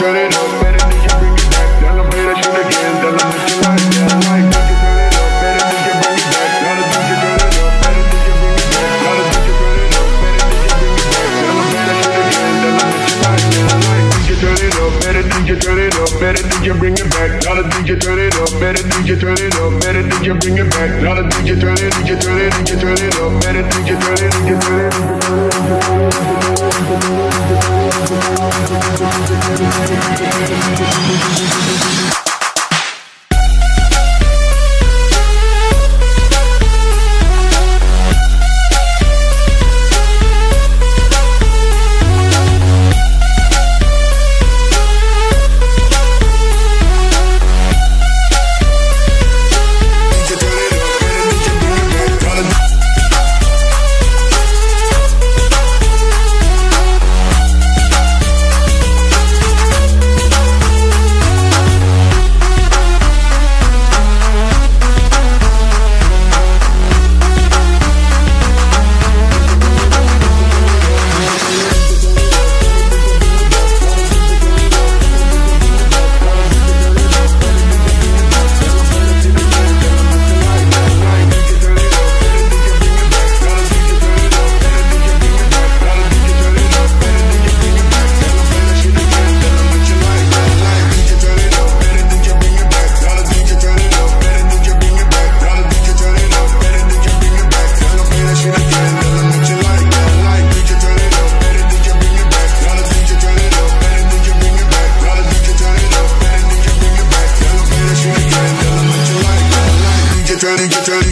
turn it up. did you bring it back? You turn it up? Better did you turn it up? Better did you bring it back? Dollar did you turn it? Did you turn it? Did you turn it up? Better did you turn it?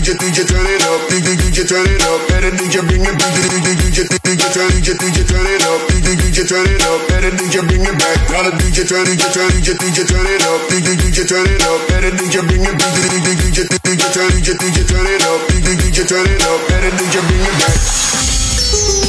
DJ, DJ, turn it up. DJ, DJ, turn it up. Better DJ, bring it back. DJ, DJ, DJ, turn, DJ, DJ, turn it up. DJ, DJ, turn it up. Better DJ, bring it back. Now the DJ, turn, DJ, turn, DJ, DJ, turn it up. DJ, DJ, turn it up. Better DJ, bring it back. DJ, DJ, turn, DJ, DJ, turn it up. DJ, DJ, turn it up. Better DJ, bring it back.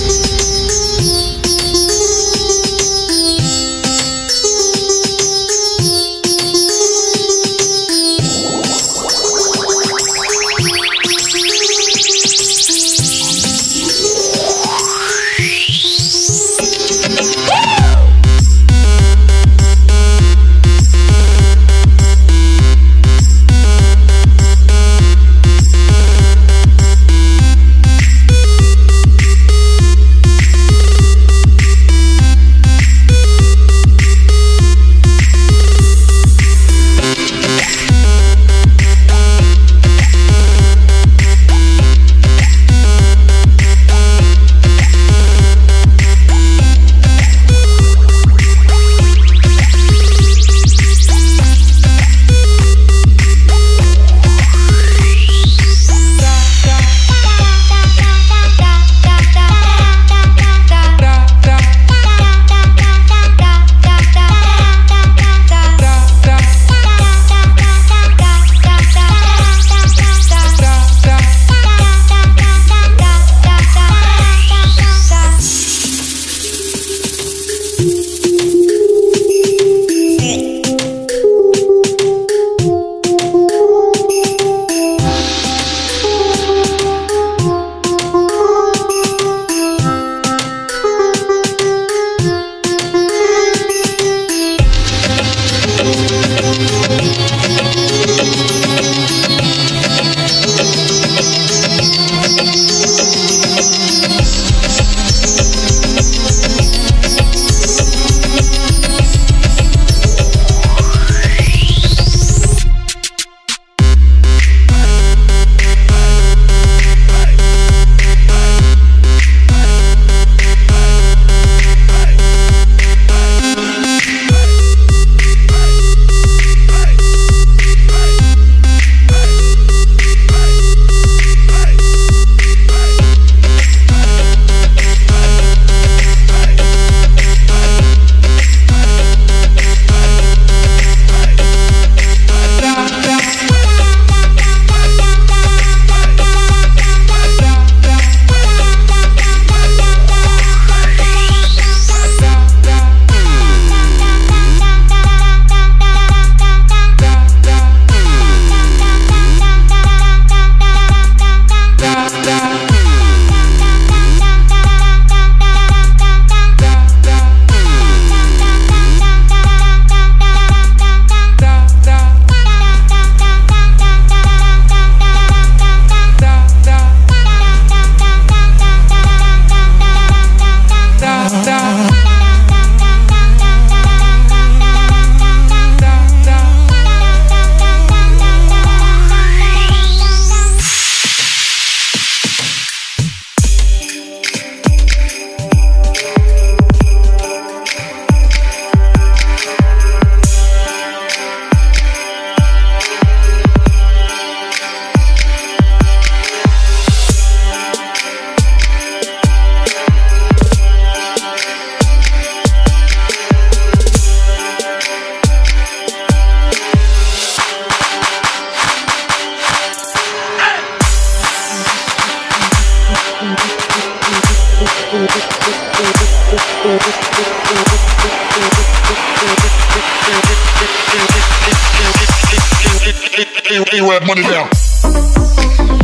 A-Rap money down.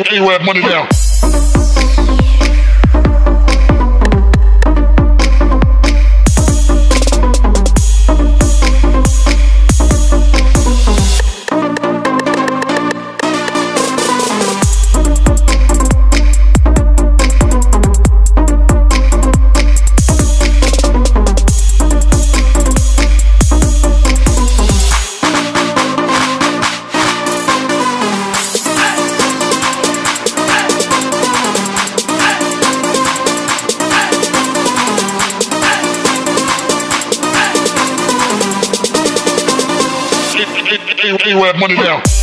A-Rap money down. A-Rap money down.